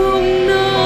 long.